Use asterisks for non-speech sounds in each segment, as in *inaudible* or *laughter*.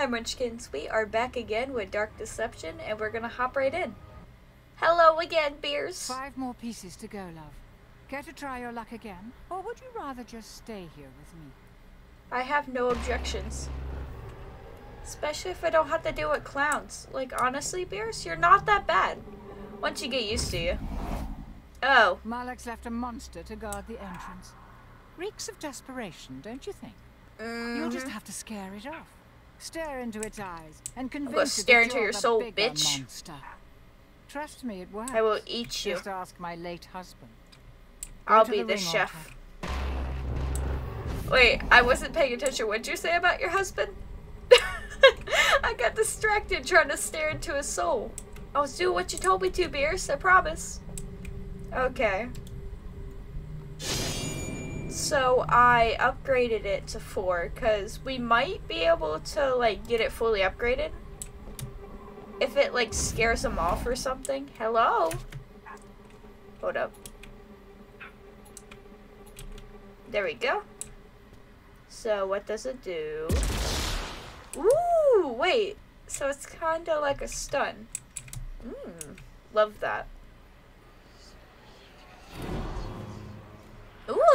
Hi Munchkins, we are back again with Dark Deception and we're gonna hop right in. Hello again, Bierce. Five more pieces to go, love. Care to try your luck again? Or would you rather just stay here with me? I have no objections. Especially if I don't have to deal with clowns. Like, honestly, Bierce, you're not that bad. Once you get used to you. Oh. Malak's left a monster to guard the entrance. Reeks of desperation, don't you think? Mm -hmm. You'll just have to scare it off. Stare into its eyes and convince go it stare into your soul, bitch. Monster. Trust me, it works. I will eat you. Just ask my late husband. Go I'll be the the chef. altar. Wait, I wasn't paying attention. What'd you say about your husband? *laughs* I got distracted trying to stare into his soul. I was doing what you told me to, Bierce. I promise. Okay. So I upgraded it to 4 because we might be able to like get it fully upgraded. If it like scares them off or something. Hello? Hold up. There we go. So what does it do? Ooh, wait. So it's kind of like a stun. Mmm, love that.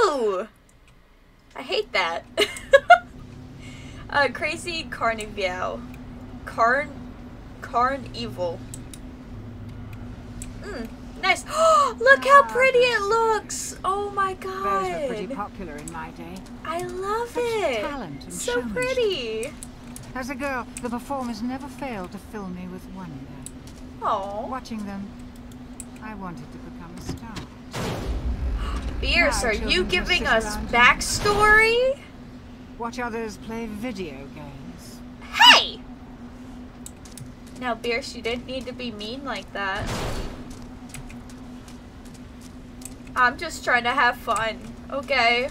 I hate that. *laughs* uh, crazy carnival, carn, carn evil. Mmm, nice. *gasps* Look how Ah, pretty it looks. Oh my god. Those were pretty popular in my day. I love Such it. talent and so showmanship. pretty. As a girl, the performers never failed to fill me with wonder. Oh, Watching them, I wanted to become. Now are you giving us around backstory? Watch others play video games. Hey! Now, Bierce, you didn't need to be mean like that. I'm just trying to have fun, okay?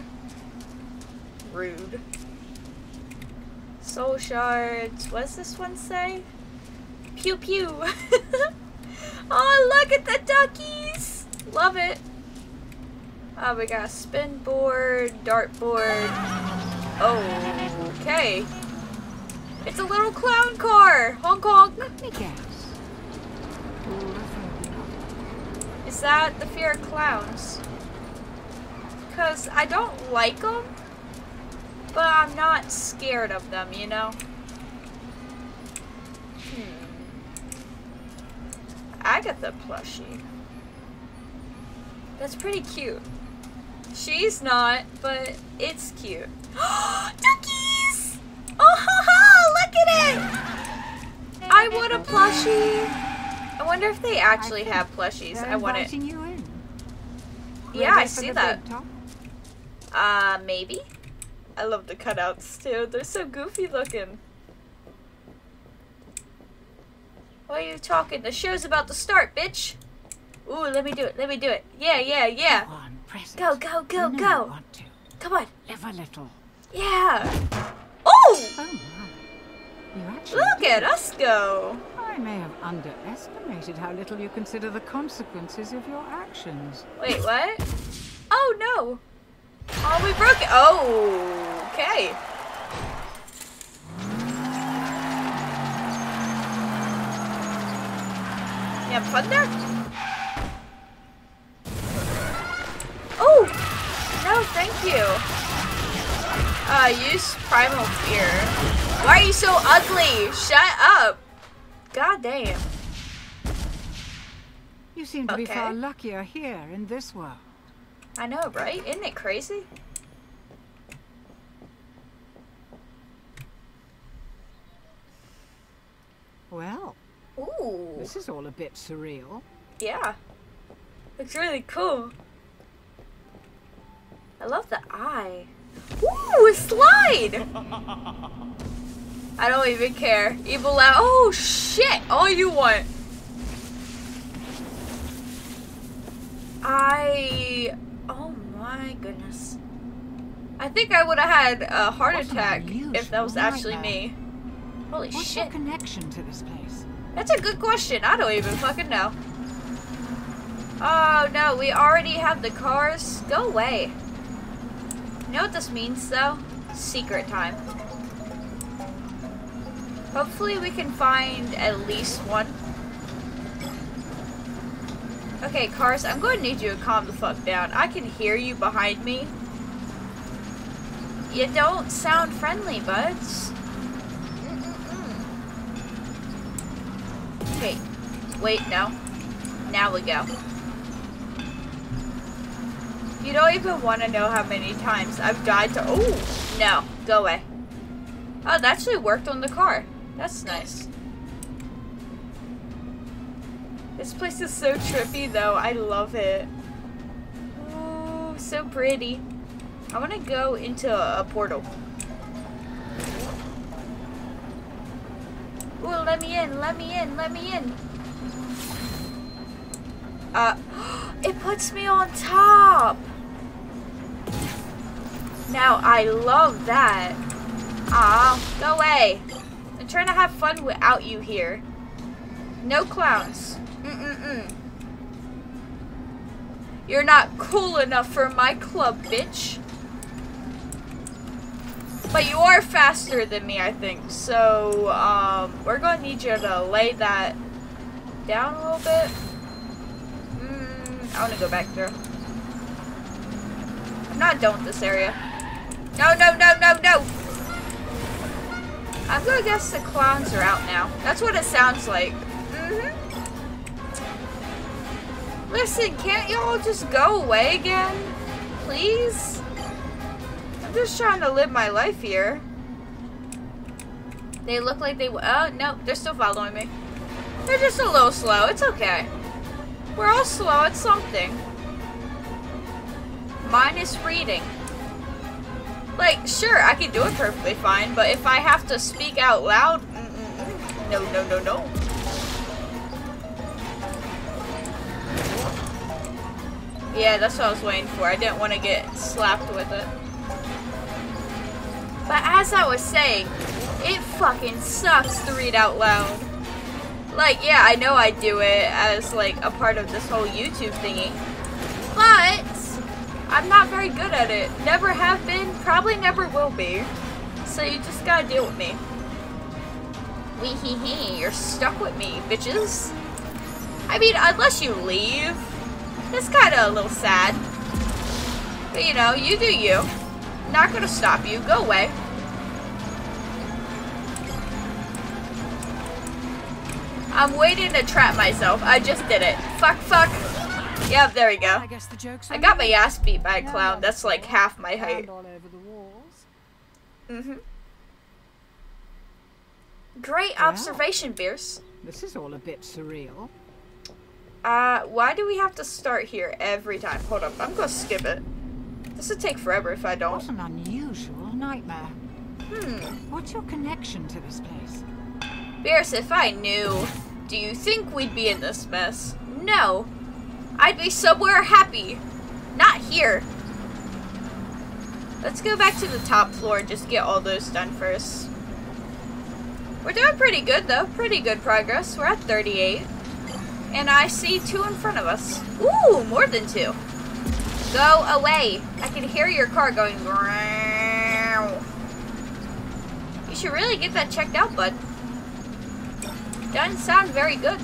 Rude. Soul shards. What does this one say? Pew pew. *laughs* oh, look at the duckies. Love it. Oh, we got a spin board, dart board. Oh, okay. It's a little clown car. Honk honk. Let me guess. Is that the fear of clowns? Because I don't like them, but I'm not scared of them, you know? Hmm. Agatha plushie. That's pretty cute. She's not, but it's cute. *gasps* Duckies! Oh, ha, *laughs* ha, look at it! I want a plushie. I wonder if they actually have plushies. I want it. inviting you in. Yeah, I see that. Uh, maybe? I love the cutouts too. They're so goofy looking. What are you talking? The show's about to start, bitch. Ooh, let me do it. Let me do it. Yeah, yeah, yeah. Go on, press it. Go, go, go, know go. Want to. Come on. Live a little. Yeah. Oh! Oh my. You actually Look at us go. I may have underestimated how little you consider the consequences of your actions. Wait, what? Oh, no. Oh, we broke it. Oh, okay. You have fun there? You. Uh, use Primal Fear. Why are you so ugly? Shut up. God damn. You seem to be far luckier here in this world. I know, right? Isn't it crazy? Well, Ooh. this is all a bit surreal. Yeah. Looks really cool. I love the eye. Ooh, a slide! I don't even care. Evil out. Oh, shit! All you want. I... Oh my goodness. I think I would have had a heart What attack if that was actually me. Holy What's shit. your connection to this place? That's a good question. I don't even fucking know. Oh no, we already have the cars. Go away. You know what this means though? Secret time. Hopefully we can find at least one. Okay, Cars, I'm going to need you to calm the fuck down. I can hear you behind me. You don't sound friendly, buds. Okay, wait, no. Now we go. You don't even want to know how many times I've died to- Oh! No, go away. Oh, that actually worked on the car. That's nice. This place is so trippy though. I love it. Oh, so pretty. I want to go into a portal. Ooh, let me in, let me in, let me in. Uh, *gasps* it puts me on top. Now, I love that. Ah, go away. I'm trying to have fun without you here. No clowns. Mm-mm-mm. You're not cool enough for my club, bitch. But you are faster than me, I think. So, um, we're to need you to lay that down a little bit. Mm, I want to go back there. I'm not done with this area. No, no, no, no, no! I'm gonna guess the clowns are out now. That's what it sounds like. Mm-hmm. Listen, can't y'all just go away again? Please? I'm just trying to live my life here. They look like they... Oh, no, they're still following me. They're just a little slow. It's okay. We're all slow at something. Mine is reading. Like, sure, I can do it perfectly fine, but if I have to speak out loud, mm -mm no, no, no, no. Yeah, that's what I was waiting for. I didn't want to get slapped with it. But as I was saying, it fucking sucks to read out loud. Like, yeah, I know I do it as, like, a part of this whole YouTube thingy. But, I'm not very good at it. Never have been, probably never will be. So you just gotta deal with me. Wee hee hee, you're stuck with me, bitches. I mean, unless you leave. It's kinda a little sad. But you know, you do you. Not gonna stop you. Go away. I'm waiting to trap myself. I just did it. Fuck, fuck. Yep, there we go. I guess the joke's I got my ass beat by a clown. That's like half my height. And all over the walls. Mm-hmm. Great observation, Bierce. This is all a bit surreal. Uh, why do we have to start here every time? Hold up, I'm gonna skip it. This would take forever if I don't. What an unusual nightmare. Hmm. What's your connection to this place? Bierce, if I knew, do you think we'd be in this mess? No. I'd be somewhere happy. Not here. Let's go back to the top floor and just get all those done first. We're doing pretty good though. Pretty good progress. We're at 38. And I see two in front of us. Ooh, more than two. Go away. I can hear your car going. You should really get that checked out, bud. Doesn't sound very good.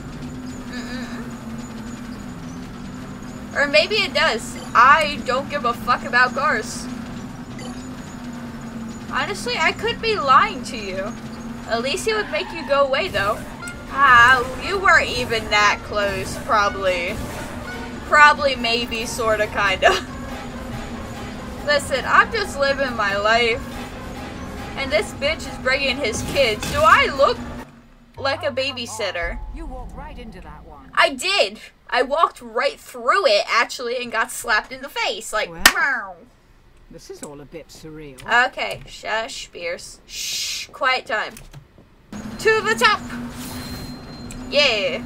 Or maybe it does. I don't give a fuck about cars. Honestly, I could be lying to you. At least it would make you go away, though. Ah, you weren't even that close, probably. Probably, maybe, sorta, kinda. *laughs* Listen, I'm just living my life. And this bitch is bringing his kids. Do I look like a babysitter? You walked right into that one. I did. I walked right through it, actually, and got slapped in the face. Like, Well. This is all a bit surreal. Okay, shush, Spears. Shh, quiet time. To the top! Yeah.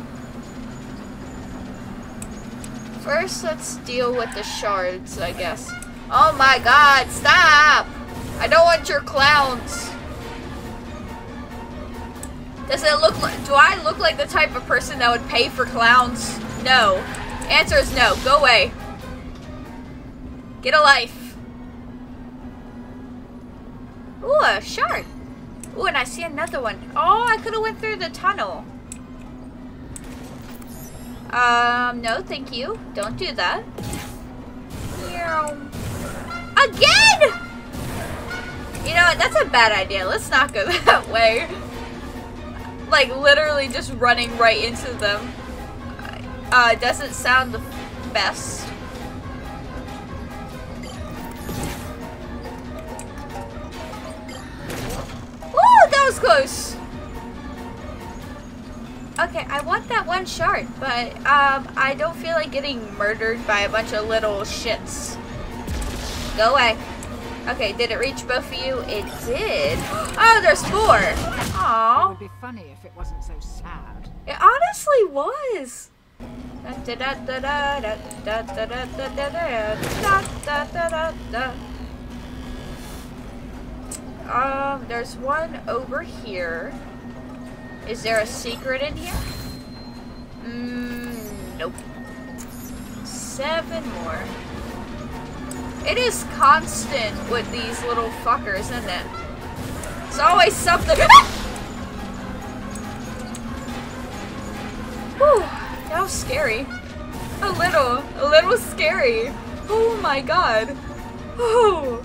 First, let's deal with the shards, I guess. Oh my god, stop! I don't want your clowns. Does it look like, do I look like the type of person that would pay for clowns? No. Answer is no. Go away. Get a life. Ooh, a shard. Ooh, and I see another one. Oh, I could have went through the tunnel. Um, no, thank you. Don't do that. Again! You know what? That's a bad idea. Let's not go *laughs* that way. Like, literally just running right into them. Uh, doesn't sound the best. Woo! That was close! Okay, I want that one shard, but um, I don't feel like getting murdered by a bunch of little shits. Go away. Okay, did it reach both of you? It did. Oh, there's four. Aww. It would be funny if it wasn't so sad. It honestly was. Um, there's one over here. Is there a secret in here? Mm, nope. Seven more. It is constant with these little fuckers, isn't it? It's always something. Whew, that was scary. A little, a little scary. Oh my god. Ooh.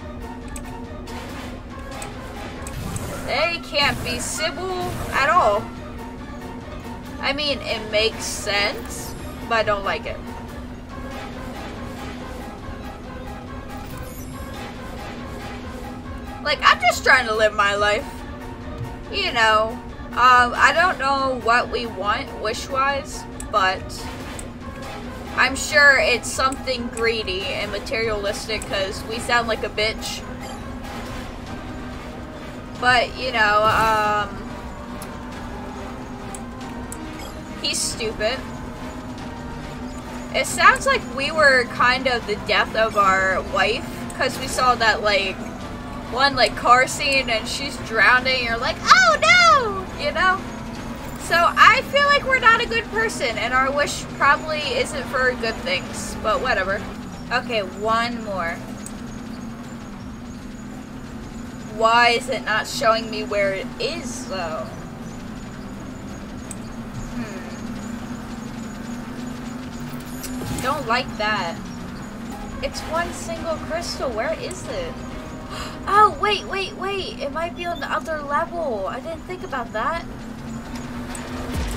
They can't be civil at all. I mean, it makes sense, but I don't like it. Like, I'm just trying to live my life. You know, um, I don't know what we want wish-wise, but I'm sure it's something greedy and materialistic because we sound like a bitch. But, you know, um... He's stupid. It sounds like we were kind of the death of our wife, because we saw that, like, one, like, car scene and she's drowning, you're like, oh no! You know? So I feel like we're not a good person, and our wish probably isn't for good things, but whatever. Okay, one more. Why is it not showing me where it is, though? Hmm. Don't like that. It's one single crystal. Where is it? Oh, wait, wait, wait. It might be on the other level. I didn't think about that.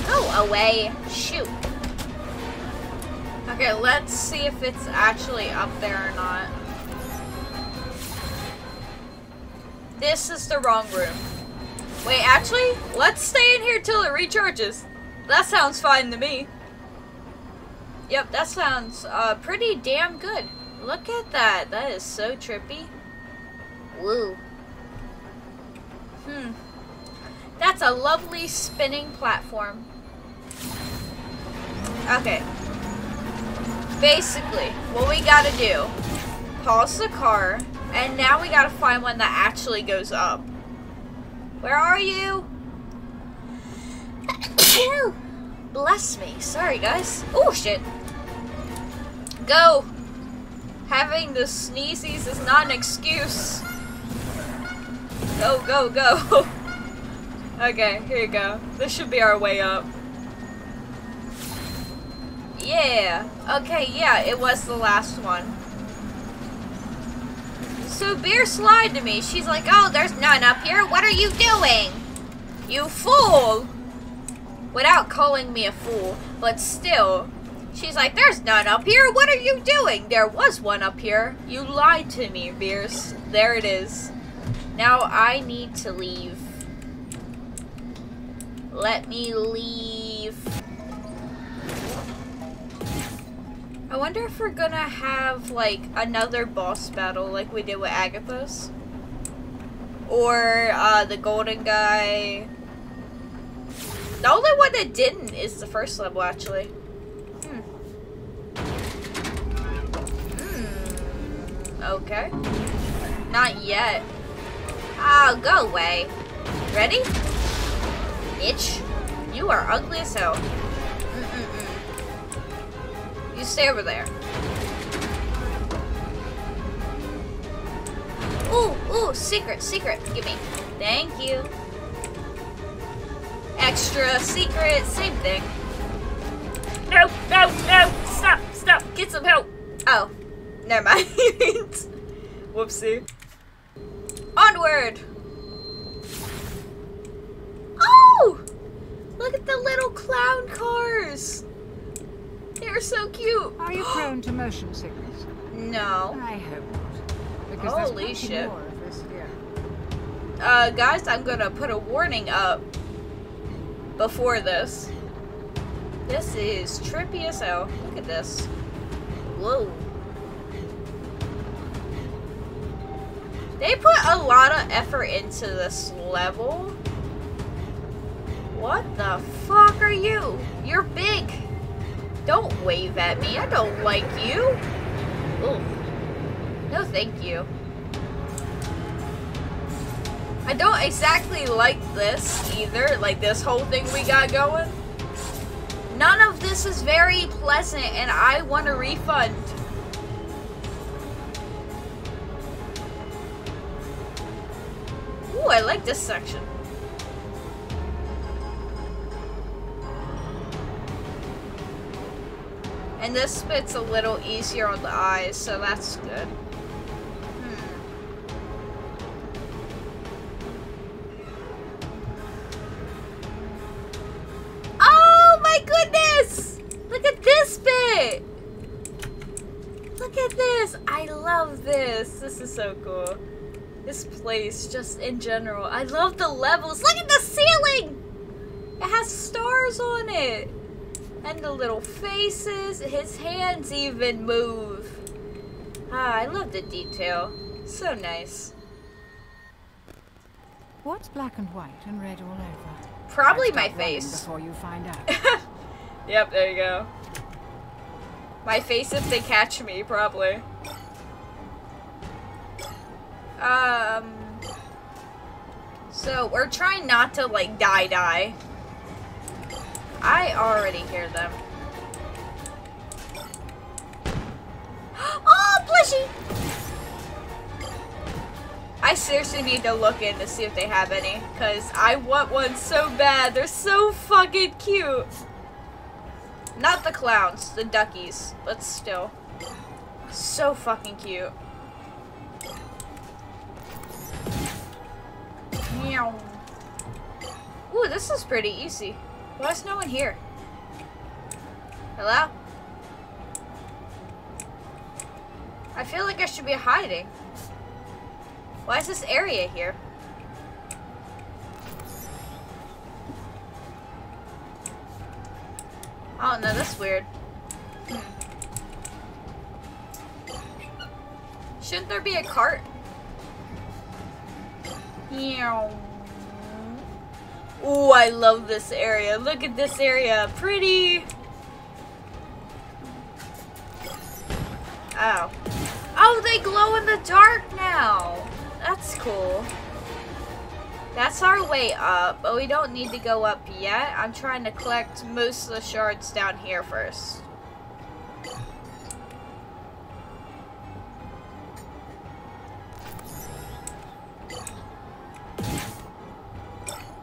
Go away. Shoot. Okay, let's see if it's actually up there or not. This is the wrong room. Wait, actually, let's stay in here till it recharges. That sounds fine to me. Yep, that sounds uh, pretty damn good. Look at that. That is so trippy. Woo. Hmm. That's a lovely spinning platform. Okay. Basically, what we gotta do, pause the car, and now we gotta find one that actually goes up. Where are you? Bless me. Sorry, guys. Oh, shit. Go. Having the sneezies is not an excuse. Go, go, go. *laughs* okay, here you go. This should be our way up. Yeah. Okay, yeah, it was the last one. So Beerus lied to me. She's like, oh, there's none up here. What are you doing? You fool! Without calling me a fool, but still. She's like, there's none up here. What are you doing? There was one up here. You lied to me, Beerus. There it is. Now I need to leave. Let me leave. I wonder if we're gonna have, like, another boss battle like we did with Agathos. Or, uh, the golden guy. The only one that didn't is the first level, actually. Hmm. Hmm. Okay. Not yet. Oh, go away. Ready? Bitch. You are ugly as hell. You stay over there. Ooh, ooh, secret, secret. Give me. Thank you. extra secret, same thing. No, no, no, stop, stop, get some help. Oh, never mind. *laughs* Whoopsie. Onward! Oh! Look at the little clown cars! They're so cute! Are you *gasps* prone to motion sickness? No. I hope not. Because Holy shit. more of this here. Uh, guys, I'm gonna put a warning up before this. This is trippy as hell. Look at this. Whoa. They put a lot of effort into this level. What the fuck are you? You're big. Don't wave at me. I don't like you. Ooh. No, thank you. I don't exactly like this either, like this whole thing we got going. None of this is very pleasant and I want a refund. Ooh, I like this section. And this bit's a little easier on the eyes, so that's good. Hmm. Oh my goodness! Look at this bit! Look at this! I love this. This is so cool. This place, just in general. I love the levels. Look at the ceiling! It has stars on it. And the little faces. His hands even move. Ah, I love the detail. So nice. What's black and white and red all over? Probably my face. Before you find out. *laughs* Yep, there you go. My face if they catch me, probably. Um. So we're trying not to like die die. I already hear them. *gasps* oh, plushy! I seriously need to look in to see if they have any, cause I want one so bad. They're so fucking cute. Not the clowns, the duckies, but still. So fucking cute. Meow. Ooh, this is pretty easy. Why is no one here? Hello? I feel like I should be hiding. Why is this area here? Oh no, that's weird. Shouldn't there be a cart? Ooh, I love this area. Look at this area. Pretty. Oh. Oh, they glow in the dark now. That's cool. That's our way up, but we don't need to go up yet. I'm trying to collect most of the shards down here first.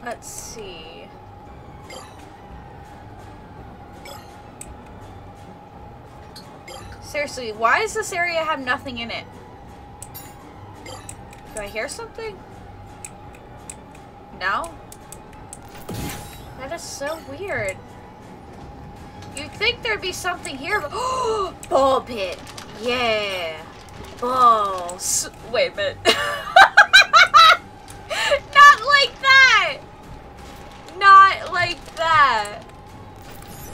Let's see. Seriously, why does this area have nothing in it? Do I hear something? No? That is so weird. You'd think there'd be something here, but *gasps* ball pit. Yeah, balls. Wait a minute. *laughs* that.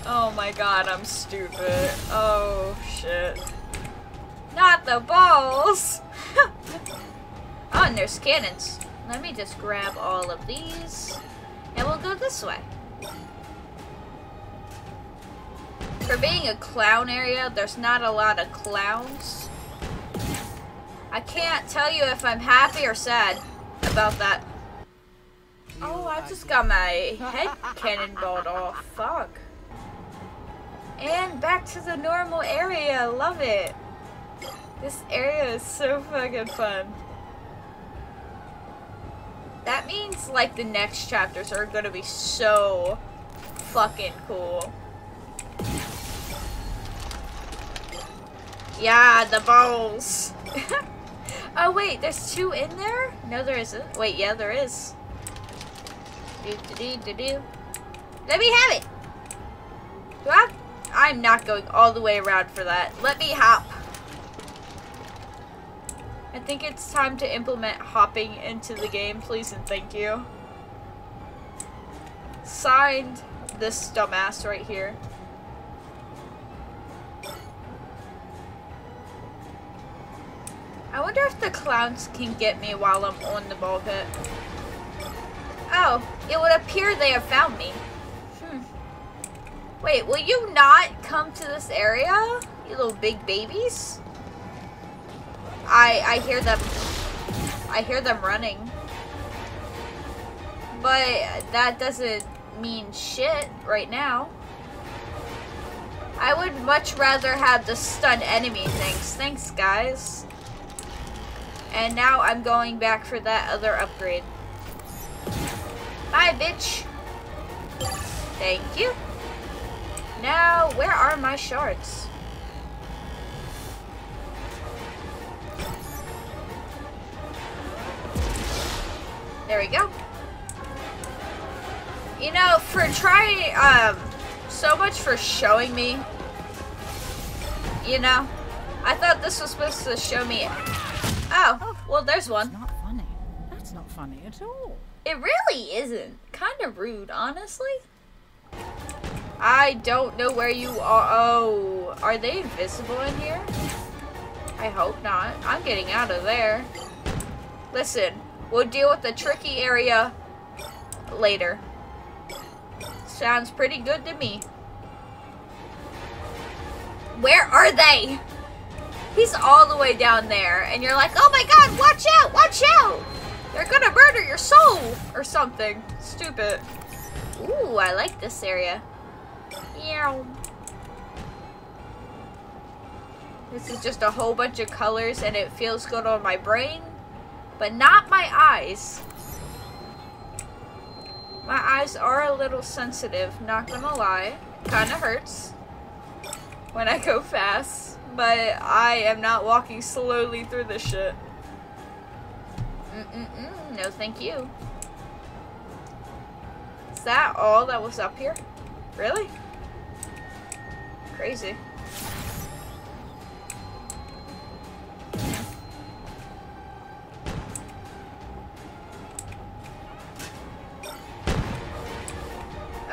Oh my god, I'm stupid. Oh shit. Not the balls. *laughs* oh, and there's cannons. Let me just grab all of these. And we'll go this way. For being a clown area, there's not a lot of clowns. I can't tell you if I'm happy or sad about that. I just got my head cannonballed off. Fuck. And back to the normal area. Love it. This area is so fucking fun. That means like the next chapters are gonna be so fucking cool. Yeah, the balls. *laughs* oh wait, there's two in there? No, there isn't. Wait, yeah, there is. Let me have it. Do I? I'm not going all the way around for that. Let me hop. I think it's time to implement hopping into the game, please and thank you. Signed, this dumbass right here. I wonder if the clowns can get me while I'm on the ball pit. Oh, it would appear they have found me. Hmm. Wait, will you not come to this area? You little big babies? I I hear them I hear them running. But that doesn't mean shit right now. I would much rather have the stun enemy things. Thanks, guys. And now I'm going back for that other upgrade. Bye, bitch. Thank you. Now, where are my shards? There we go. You know, for trying, um, so much for showing me, you know, I thought this was supposed to show me Oh, well, there's one. That's not funny. That's not funny at all. It really isn't. Kind of rude, honestly. I don't know where you are. Oh, are they invisible in here? I hope not. I'm getting out of there. Listen, we'll deal with the tricky area later. Sounds pretty good to me. Where are they? He's all the way down there, and you're like, oh my god, watch out, watch out! They're gonna murder your soul! Or something. Stupid. Ooh, I like this area. Yeah. This is just a whole bunch of colors, and it feels good on my brain, but not my eyes. My eyes are a little sensitive, not gonna lie. Kinda hurts when I go fast but I am not walking slowly through this shit. Mm-mm-mm, no thank you. Is that all that was up here? Really? Crazy.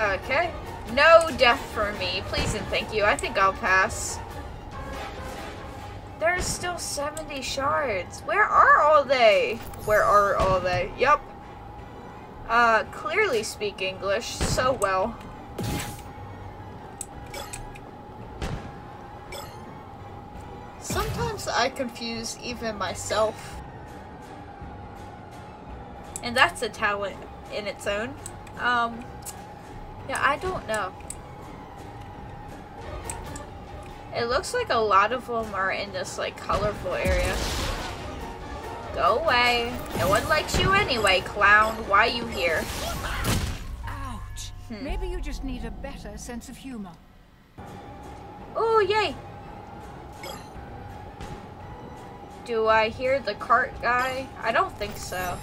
Okay. No death for me. Please and thank you. I think I'll pass. There's still 70 shards. Where are all they? Where are all they? Yep. Uh, clearly speak English so well. Sometimes I confuse even myself. And that's a talent in its own. Um, yeah, I don't know. It looks like a lot of them are in this like colorful area. Go away. No one likes you anyway, clown. Why are you here? Ouch. Hmm. Maybe you just need a better sense of humor. Oh, yay. Do I hear the cart guy? I don't think so.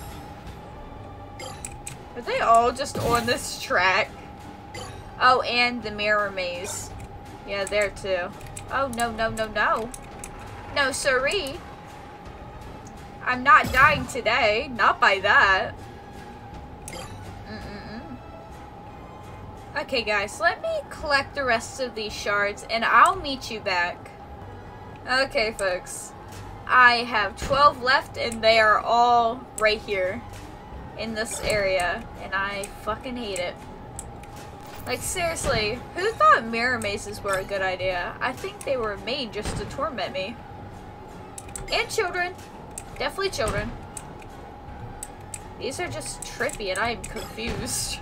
Are they all just on this track? Oh, and the mirror maze. Yeah, there too. Oh, no, no, no, no. No, siree. I'm not dying today. Not by that. Mm -mm. Okay, guys. Let me collect the rest of these shards, and I'll meet you back. Okay, folks. I have 12 left, and they are all right here in this area, and I fucking hate it. Like, seriously, who thought mirror mazes were a good idea? I think they were made just to torment me. And children. Definitely children. These are just trippy and I am confused.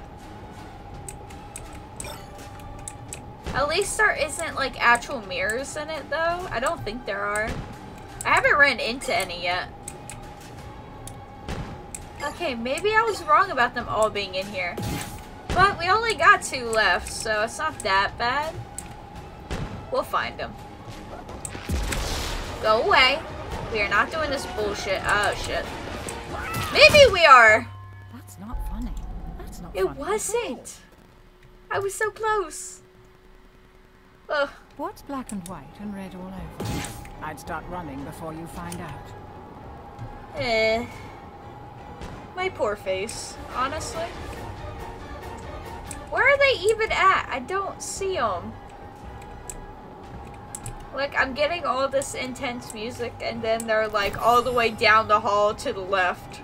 At least there isn't like actual mirrors in it though. I don't think there are. I haven't ran into any yet. Okay, maybe I was wrong about them all being in here. But we only got two left, so it's not that bad. We'll find them. Go away. We are not doing this bullshit. Oh, shit. Maybe we are. That's not funny. That's not It funny all. wasn't. I was so close. Ugh. What's black and white and red all over? I'd start running before you find out. Eh. My poor face, honestly. Where are they even at? I don't see them. Like, I'm getting all this intense music, and then they're like all the way down the hall to the left.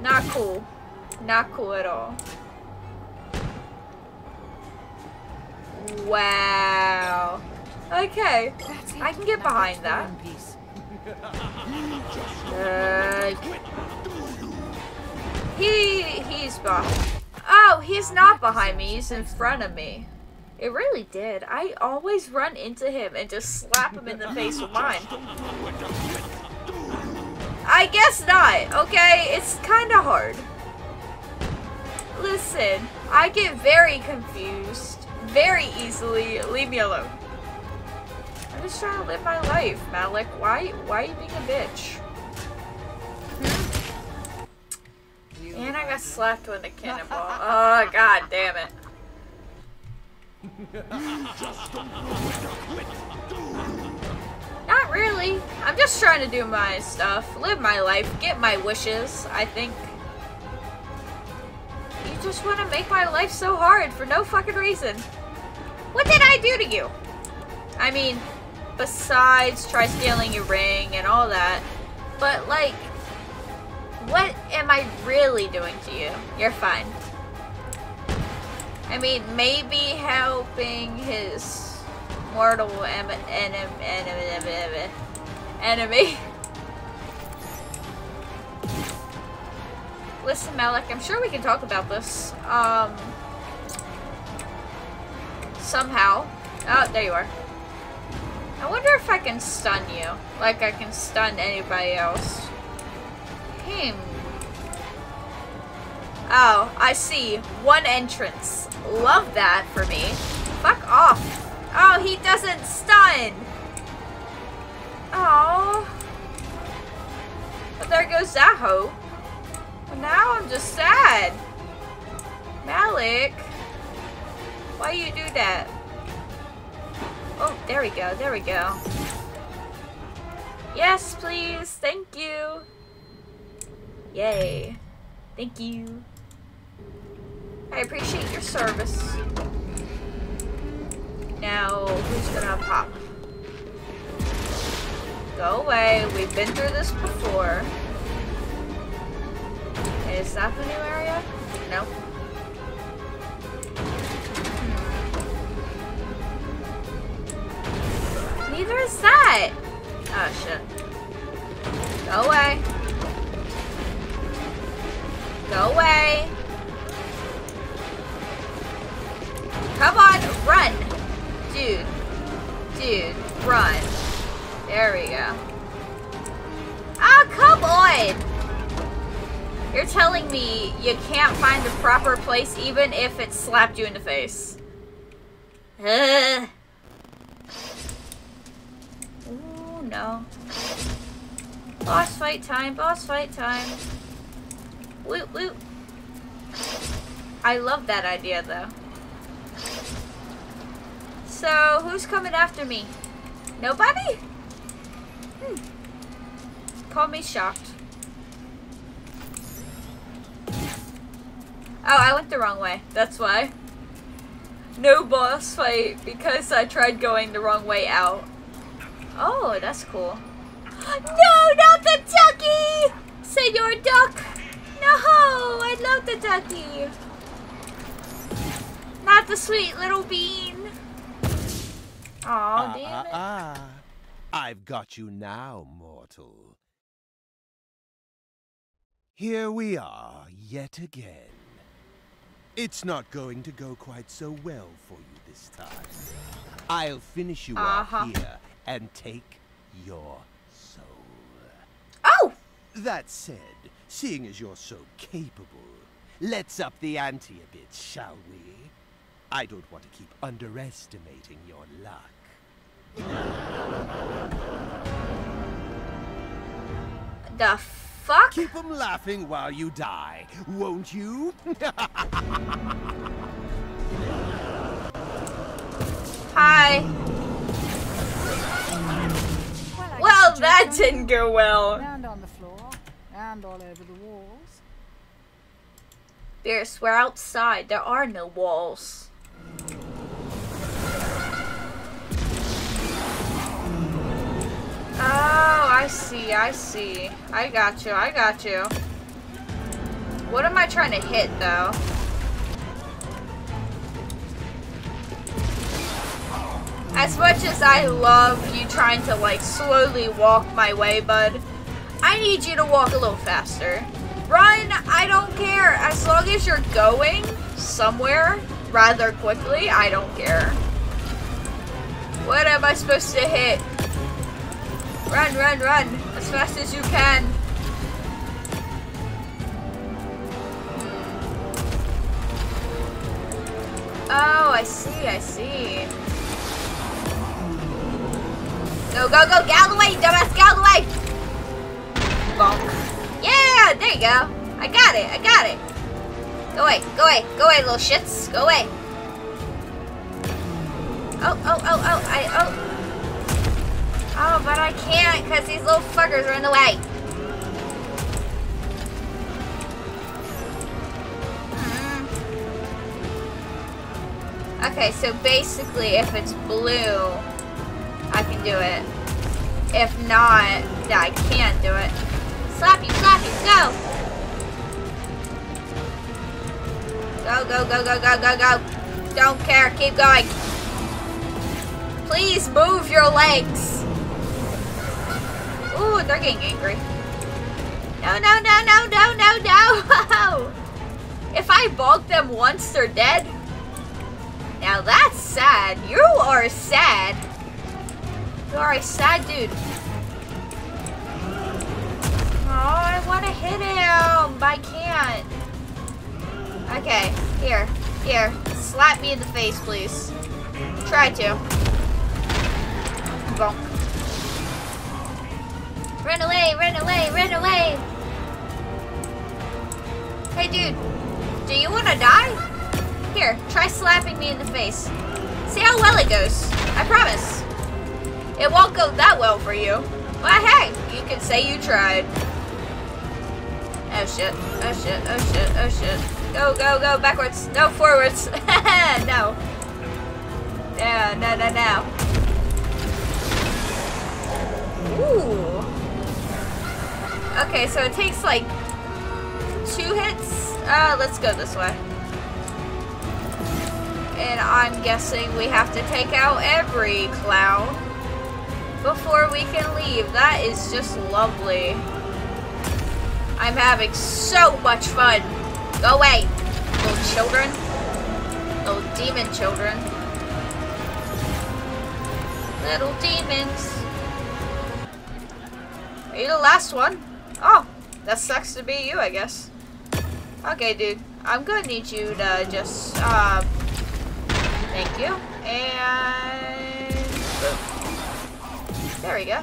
Not cool. Not cool at all. Wow. Okay. I can get behind that. *laughs* Uh, he he's behind. Oh, he's not behind me. He's in front of me. It really did. I always run into him and just slap him in the face with mine. I guess not. Okay, it's kind of hard. Listen, I get very confused very easily. Leave me alone. I'm just trying to live my life, Malik. Why, why are you being a bitch? And I got slapped with a cannonball. Oh, god damn it. Not really. I'm just trying to do my stuff, live my life, get my wishes, I think. You just want to make my life so hard for no fucking reason. What did I do to you? I mean, besides try stealing your ring and all that, but like, what am I really doing to you? You're fine. I mean, maybe helping his mortal em- enem- enem- enem- enemy. *laughs* Listen, Malik, I'm sure we can talk about this. Um, somehow. Oh, there you are. I wonder if I can stun you, like I can stun anybody else. Oh, I see. One entrance. Love that for me. Fuck off. Oh, he doesn't stun. Oh. But there goes hoe. Well, now I'm just sad. Malik. Why you do that? Oh, there we go. There we go. Yes, please. Thank you. Yay. Thank you. I appreciate your service. Now, who's gonna pop? Go away. We've been through this before. Is that the new area? Nope. Hmm. Neither is that. Oh shit. Go away. Go away. Come on, run. Dude. Dude, run. There we go. Oh, come on! You're telling me you can't find the proper place even if it slapped you in the face. Ugh. Ooh, no. Boss fight time, boss fight time. Woot woot. I love that idea though. So, who's coming after me? Nobody? Hmm. Call me shocked. Oh, I went the wrong way. That's why. No boss fight because I tried going the wrong way out. Oh, that's cool. *gasps* No, not the ducky! Senor Duck! No, I love the ducky. Not the sweet little bean. Aw, Ah, damn ah, it. ah. I've got you now, mortal. Here we are, yet again. It's not going to go quite so well for you this time. I'll finish you Uh-huh. off here and take your soul. Oh! That said, seeing as you're so capable, let's up the ante a bit, shall we? I don't want to keep underestimating your luck. The fuck? Keep them laughing while you die, won't you? *laughs* Hi. Well, I Well, guess that didn't go well. And on the floor, and all over the walls. Bierce, we're outside. There are no walls. Oh, I see, I see. I got you, I got you. What am I trying to hit, though? As much as I love you trying to, like, slowly walk my way, bud, I need you to walk a little faster. Run, I don't care. As long as you're going somewhere rather quickly, I don't care. What am I supposed to hit? Run, run, run. As fast as you can. Hmm. Oh, I see, I see. Go, go, go, get out of the way, dumbass, get Bonk. Yeah, there you go. I got it, I got it. Go away, go away, go away, little shits. Go away. Oh, oh, oh, oh, I, oh. Oh, but I can't because these little fuckers are in the way. Hmm. Okay, so basically if it's blue, I can do it. If not, I can't do it. Slappy, slappy, go! Go, go, go, go, go, go, go. Don't care, keep going. Please move your legs. Ooh, they're getting angry. No, no, no, no, no, no, no. *laughs* if I bonk them once, they're dead. Now that's sad. You are sad. You are a sad dude. I want to hit him, but I can't. Okay, here, here. Slap me in the face, please. Try to. Bonk. Run away, run away, run away! Hey, dude. Do you want to die? Here, try slapping me in the face. See how well it goes. I promise. It won't go that well for you. But hey, you can say you tried. Oh shit, oh shit, oh shit, oh shit. Go, go, go, backwards. No, forwards. *laughs* no. No, no, no, no. Ooh. Okay, so it takes like two hits. Uh, let's go this way. And I'm guessing we have to take out every clown before we can leave. That is just lovely. I'm having so much fun. Go away, little children. Little demon children. Little demons. Are you the last one? Oh, that sucks to be you, I guess. Okay, dude. I'm gonna need you to just, uh, thank you. And, boom. There we go.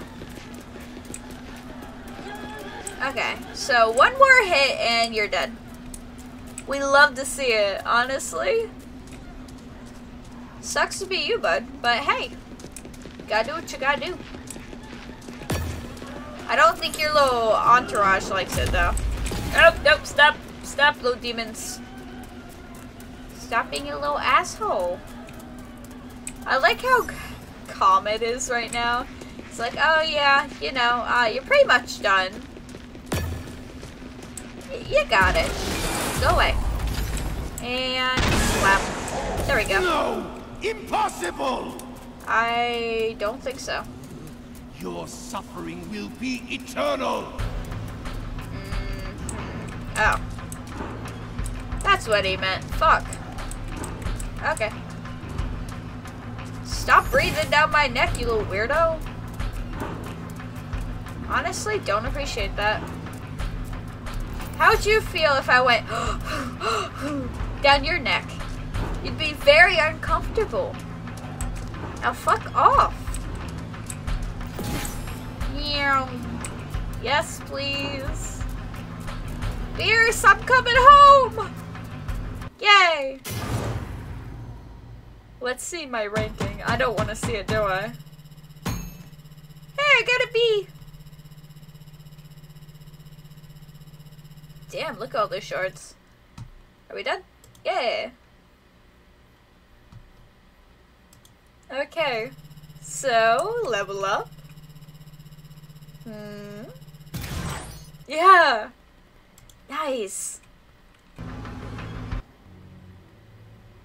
Okay, so one more hit and you're dead. We love to see it, honestly. Sucks to be you, bud, but hey, gotta do what you gotta do. I don't think your little entourage likes it, though. Nope, nope, stop. Stop, little demons. Stop being a little asshole. I like how calm it is right now. It's like, oh yeah, you know, uh, you're pretty much done. You got it. Go away. And slap. There we go. No! Impossible! I don't think so. Your suffering will be eternal! Mm-hmm. Oh. That's what he meant. Fuck. Okay. Stop breathing down my neck, you little weirdo. Honestly, don't appreciate that. How'd you feel if I went *gasps* down your neck? You'd be very uncomfortable. Now fuck off. Yes, please. Bierce, I'm coming home! Yay! Let's see my ranking. I don't want to see it, do I? Hey, I got a B! Damn, look at all those shards. Are we done? Yeah! Okay. So, level up. Hmm. Yeah! Nice!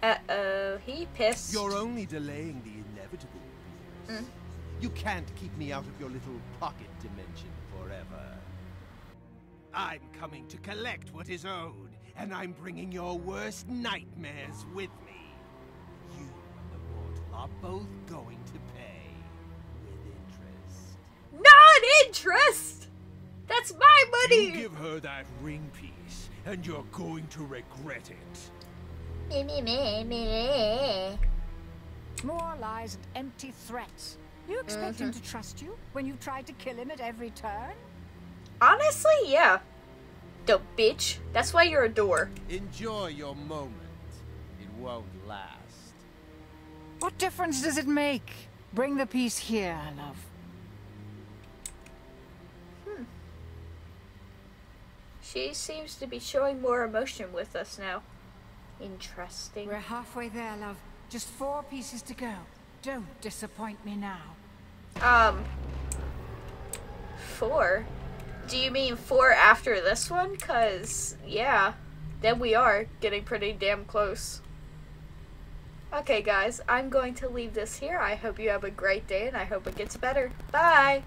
Uh-oh, he pissed. You're only delaying the inevitable. Mm. You can't keep me out of your little pocket dimension. I'm coming to collect what is owed, and I'm bringing your worst nightmares with me. You and the mortal are both going to pay with interest. Not interest! That's my money! You give her that ring piece, and you're going to regret it. Me, me, me, me. More lies and empty threats. You expect him mm-hmm. to trust you when you tried to kill him at every turn? Honestly, yeah. Dope bitch. That's why you're a door. Enjoy your moment. It won't last. What difference does it make? Bring the piece here, love. Hmm. She seems to be showing more emotion with us now. Interesting. We're halfway there, love. Just four pieces to go. Don't disappoint me now. Um, four? Do you mean four after this one? Cause, yeah, then we are getting pretty damn close. Okay, guys, I'm going to leave this here. I hope you have a great day and I hope it gets better. Bye!